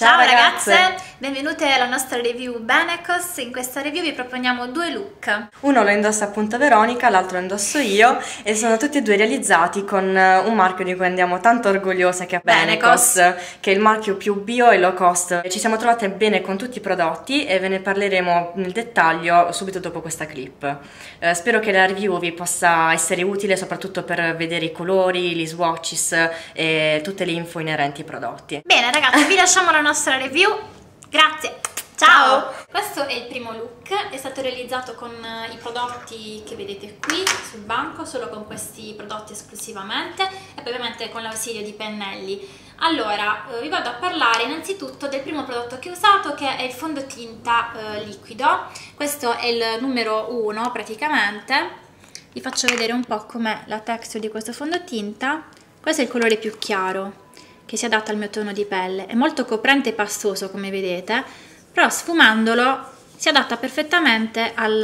Ciao, Ciao ragazze. ragazze, benvenute alla nostra review Benecos. In questa review vi proponiamo due look. Uno lo indossa appunto Veronica, l'altro lo indosso io e sono tutti e due realizzati con eh, un marchio di cui andiamo tanto orgogliose che è Benecos, Benecos, che è il marchio più bio e low cost. Ci siamo trovate bene con tutti i prodotti e ve ne parleremo nel dettaglio subito dopo questa clip. Eh, spero che la review vi possa essere utile soprattutto per vedere i colori, gli swatches e tutte le info inerenti ai prodotti. Bene ragazzi, vi lasciamo la nostra review. Grazie! Ciao! Questo è il primo look, è stato realizzato con eh, i prodotti che vedete qui sul banco, solo con questi prodotti esclusivamente e poi ovviamente con l'ausilio di pennelli. Allora, eh, vi vado a parlare innanzitutto del primo prodotto che ho usato che è il fondotinta eh, liquido. Questo è il numero 1 praticamente. Vi faccio vedere un po' com'è la texture di questo fondotinta. Questo è il colore più chiaro che si adatta al mio tono di pelle. È molto coprente e pastoso come vedete, però sfumandolo si adatta perfettamente al,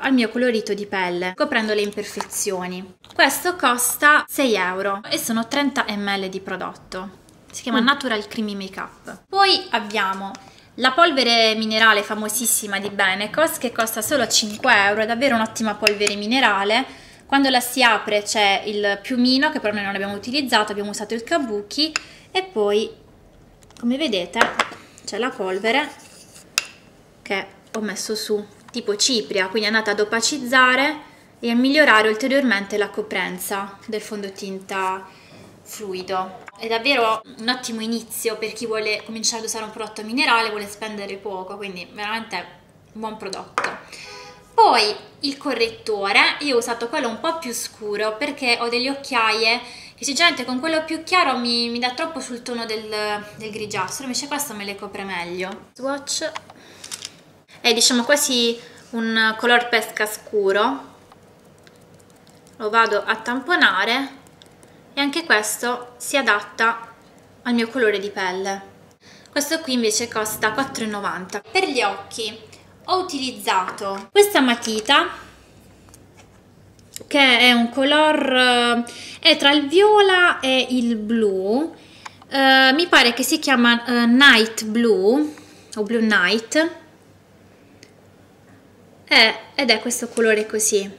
al, mio colorito di pelle, coprendo le imperfezioni. Questo costa 6 euro e sono 30 ml di prodotto. Si chiama mm. Natural Creamy Makeup. Poi abbiamo la polvere minerale famosissima di Benecos che costa solo 5 euro, è davvero un'ottima polvere minerale. Quando la si apre c'è il piumino che però noi non abbiamo utilizzato, abbiamo usato il kabuki e poi come vedete c'è la polvere che ho messo su tipo cipria quindi è andata ad opacizzare e a migliorare ulteriormente la coprenza del fondotinta fluido. È davvero un ottimo inizio per chi vuole cominciare ad usare un prodotto minerale vuole spendere poco quindi veramente un buon prodotto poi il correttore io ho usato quello un po' più scuro perché ho delle occhiaie che sinceramente con quello più chiaro mi, mi dà troppo sul tono del, del grigiastro, invece questo me le copre meglio. Swatch è diciamo quasi un color pesca scuro, lo vado a tamponare e anche questo si adatta al mio colore di pelle. Questo qui invece costa 4,90. Per gli occhi ho utilizzato questa matita che è un color è tra il viola e il blu. Uh, mi pare che si chiama uh, night blue o blue night. È, ed è questo colore così.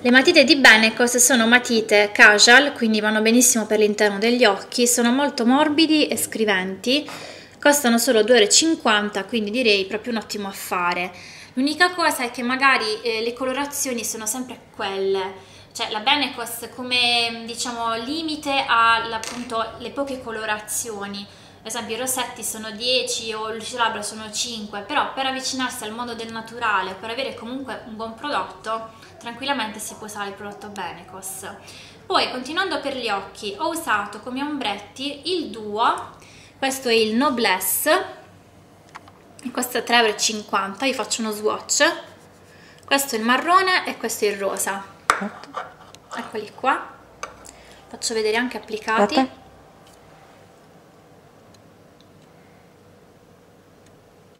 Le matite di Benecos sono matite casual, quindi vanno benissimo per l'interno degli occhi, sono molto morbidi e scriventi, costano solo 2,50 euro, quindi direi proprio un ottimo affare. L'unica cosa è che magari eh, le colorazioni sono sempre quelle, cioè la Benecos come diciamo limite ha appunto le poche colorazioni, ad esempio i rossetti sono 10 o il labbra sono 5, però per avvicinarsi al mondo del naturale, per avere comunque un buon prodotto, tranquillamente si può usare il prodotto Benecos. Poi continuando per gli occhi ho usato come ombretti il Duo, questo è il Noblesse, questo è 3,50 euro vi faccio uno swatch. Questo è il marrone e questo è il rosa. Eccoli qua. Faccio vedere anche applicati.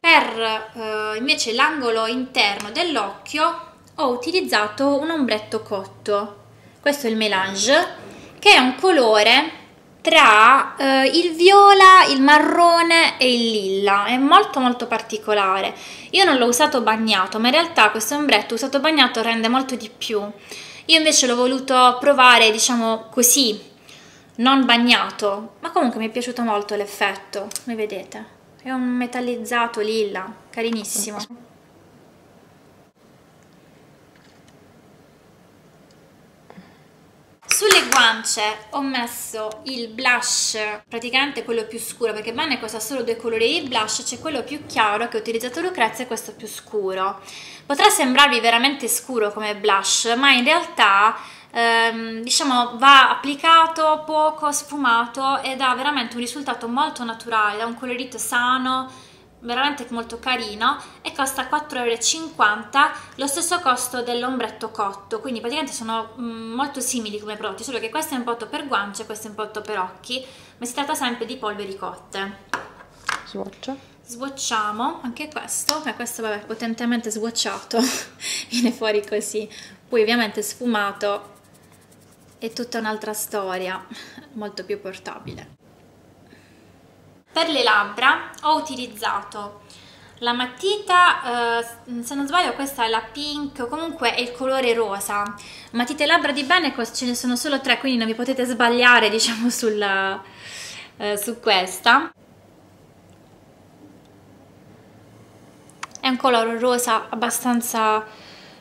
Per eh, invece l'angolo interno dell'occhio ho utilizzato un ombretto cotto. Questo è il melange che è un colore tra eh, il viola, il marrone e il lilla, è molto molto particolare. Io non l'ho usato bagnato, ma in realtà questo ombretto usato bagnato rende molto di più. Io invece l'ho voluto provare, diciamo così, non bagnato, ma comunque mi è piaciuto molto l'effetto, come vedete. È un metallizzato lilla, carinissimo. Sulle guance ho messo il blush, praticamente quello più scuro, perché bene costa solo due colori di blush, c'è quello più chiaro che ho utilizzato Lucrezia e questo più scuro. Potrà sembrarvi veramente scuro come blush, ma in realtà ehm, diciamo va applicato poco, sfumato ed ha veramente un risultato molto naturale, da un colorito sano, veramente molto carino e costa 4,50 euro lo stesso costo dell'ombretto cotto. Quindi praticamente sono mm, molto simili come prodotti solo che questo è un potto per guance e questo è un potto per occhi ma si tratta sempre di polveri cotte. Swatch swatchiamo anche questo e questo vabbè potentemente swatchato viene fuori così. Poi ovviamente sfumato. È tutta un'altra storia molto più portabile Per le labbra ho utilizzato la matita, eh, se non sbaglio questa è la pink, comunque è il colore rosa. Matite labbra di Benecos ce ne sono solo tre, quindi non vi potete sbagliare diciamo sulla, eh, su questa. È un colore rosa abbastanza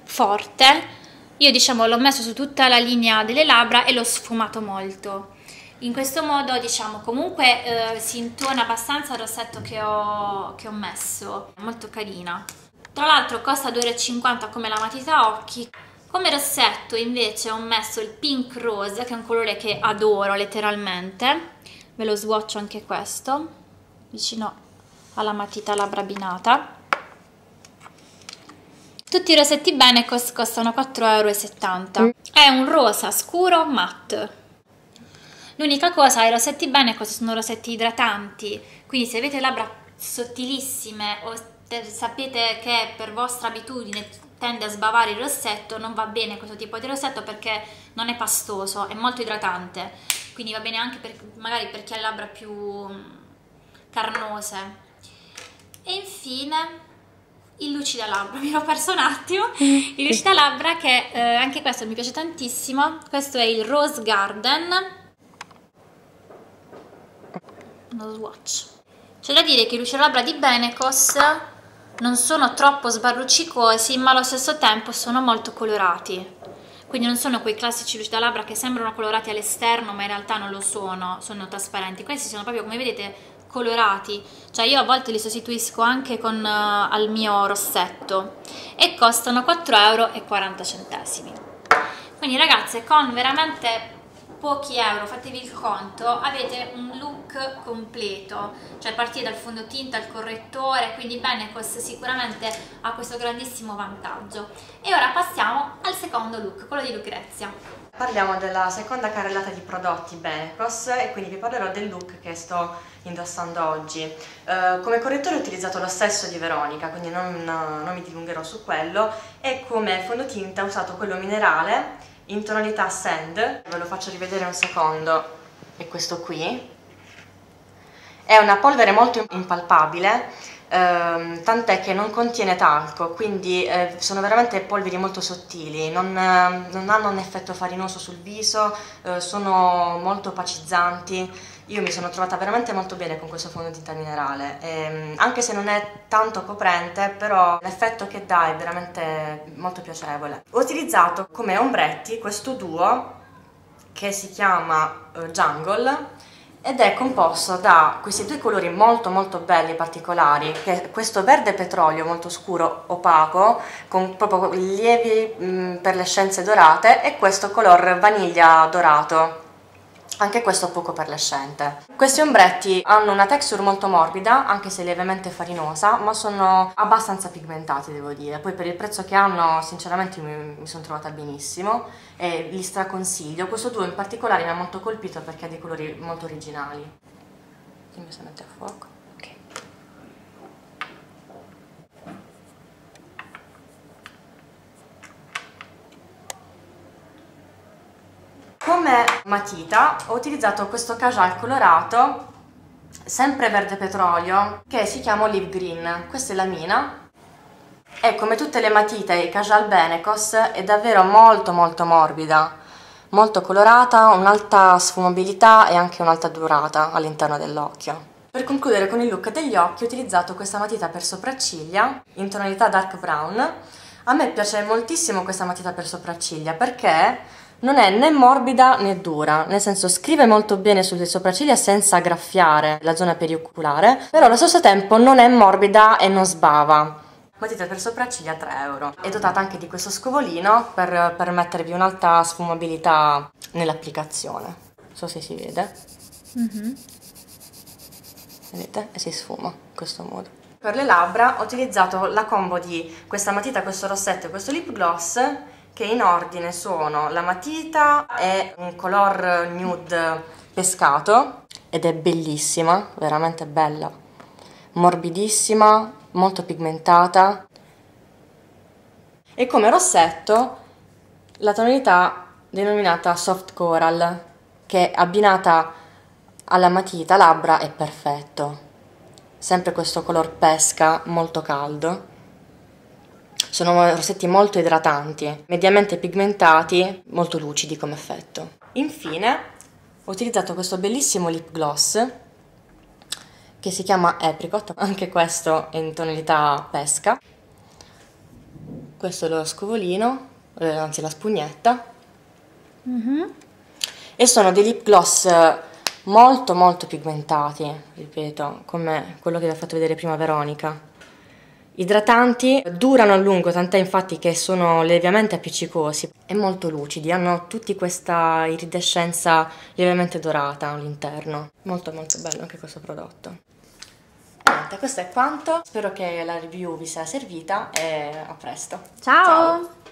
forte. Io diciamo l'ho messo su tutta la linea delle labbra e l'ho sfumato molto. In questo modo diciamo comunque eh, si intona abbastanza il rossetto che ho, che ho messo, molto carina. Tra l'altro costa 2,50 come la matita occhi. Come rossetto invece ho messo il pink rose che è un colore che adoro letteralmente. Ve lo swatcho anche questo, vicino alla matita labbra abbinata. Tutti i rossetti Benecos costano 4,70 euro. È un rosa scuro matte L'unica cosa, i rossetti Benecos sono rossetti idratanti, quindi se avete labbra sottilissime o sapete che per vostra abitudine tende a sbavare il rossetto, non va bene questo tipo di rossetto perché non è pastoso, è molto idratante, quindi va bene anche per, magari per chi ha labbra più mm, carnose. E infine il lucida labbra, mi ero perso un attimo, il lucida labbra che eh, anche questo mi piace tantissimo, questo è il Rose Garden uno swatch. C'è da dire che i lucerabra di Benecos non sono troppo sbarruccicosi ma allo stesso tempo sono molto colorati. Quindi non sono quei classici luci da labbra che sembrano colorati all'esterno ma in realtà non lo sono, sono trasparenti. Questi sono proprio come vedete colorati, cioè io a volte li sostituisco anche con uh, al mio rossetto e costano 4,40 euro. Quindi ragazze con veramente pochi euro, fatevi il conto, avete un look completo, cioè partire dal fondotinta al correttore, quindi Benecos sicuramente ha questo grandissimo vantaggio. E ora passiamo al secondo look, quello di Lucrezia. Parliamo della seconda carrellata di prodotti Benecos e quindi vi parlerò del look che sto indossando oggi. Uh, come correttore ho utilizzato lo stesso di Veronica, quindi non, non mi dilungherò su quello e come fondotinta ho usato quello minerale in tonalità sand, ve lo faccio rivedere un secondo, è questo qui. È una polvere molto impalpabile, ehm, tant'è che non contiene talco, quindi eh, sono veramente polveri molto sottili, non, eh, non hanno un effetto farinoso sul viso, eh, sono molto opacizzanti io mi sono trovata veramente molto bene con questo fondotinta minerale, ehm, anche se non è tanto coprente, però l'effetto che dà è veramente molto piacevole. Ho utilizzato come ombretti questo duo che si chiama uh, Jungle ed è composto da questi due colori molto molto belli e particolari, che è questo verde petrolio molto scuro, opaco, con proprio lievi mh, mm, perlescenze dorate e questo color vaniglia dorato anche questo poco perlescente. Questi ombretti hanno una texture molto morbida, anche se lievemente farinosa, ma sono abbastanza pigmentati devo dire. Poi per il prezzo che hanno sinceramente mi, mi sono trovata benissimo e li straconsiglio. Questo duo in particolare mi ha molto colpito perché ha dei colori molto originali. Dimmi se mette a fuoco. Come matita ho utilizzato questo casual colorato, sempre verde petrolio, che si chiama Olive Green. Questa è la mina. E come tutte le matite, il casual Benecos è davvero molto molto morbida, molto colorata, un'alta sfumabilità e anche un'alta durata all'interno dell'occhio. Per concludere con il look degli occhi ho utilizzato questa matita per sopracciglia in tonalità dark brown. A me piace moltissimo questa matita per sopracciglia perché non è né morbida né dura, nel senso scrive molto bene sulle sopracciglia senza graffiare la zona perioculare, però allo stesso tempo non è morbida e non sbava. Matita per sopracciglia 3 euro. È dotata anche di questo scovolino per permettervi un'alta sfumabilità nell'applicazione. Non so se si vede. Mm -hmm. Vedete? E si sfuma in questo modo. Per le labbra ho utilizzato la combo di questa matita, questo rossetto e questo lip gloss che in ordine sono la matita è un color nude pescato ed è bellissima, veramente bella, morbidissima, molto pigmentata e come rossetto la tonalità denominata soft coral che abbinata alla matita labbra è perfetto. Sempre questo color pesca molto caldo. Sono rossetti molto idratanti, mediamente pigmentati, molto lucidi come effetto. Infine ho utilizzato questo bellissimo lip gloss che si chiama Apricot, anche questo è in tonalità pesca. Questo è lo scovolino, eh, anzi la spugnetta. Mm-hmm. E sono dei lip gloss molto molto pigmentati, ripeto, come quello che vi ha fatto vedere prima Veronica. Idratanti, durano a lungo, tant'è infatti che sono lievemente appiccicosi e molto lucidi, hanno tutti questa iridescenza lievemente dorata all'interno. Molto molto bello anche questo prodotto. Niente, questo è quanto, spero che la review vi sia servita e a presto. Ciao. Ciao.